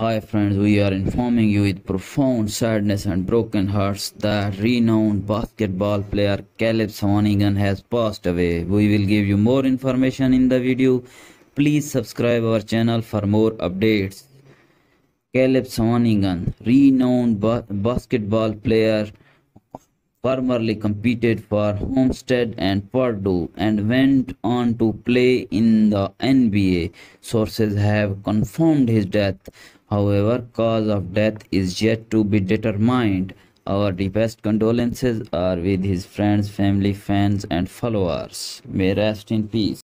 Hi friends, we are informing you with profound sadness and broken hearts that renowned basketball player Caleb Swanigan has passed away. We will give you more information in the video. Please subscribe our channel for more updates. Caleb Swanigan, renowned ba- basketball player, formerly competed for Homestead and Purdue and went on to play in the NBA. Sources have confirmed his death. However, cause of death is yet to be determined. Our deepest condolences are with his friends, family, fans, and followers. May rest in peace.